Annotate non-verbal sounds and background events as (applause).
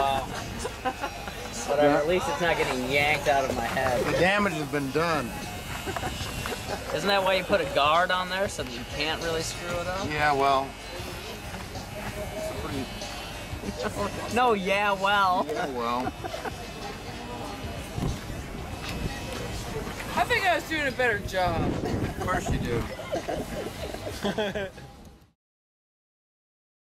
Well, (laughs) whatever. At least it's not getting yanked out of my head. The damage has been done. Isn't that why you put a guard on there so that you can't really screw it up? Yeah, well. Pretty, No, yeah, well. yeah, well. I think I was doing a better job. Of course you do. (laughs)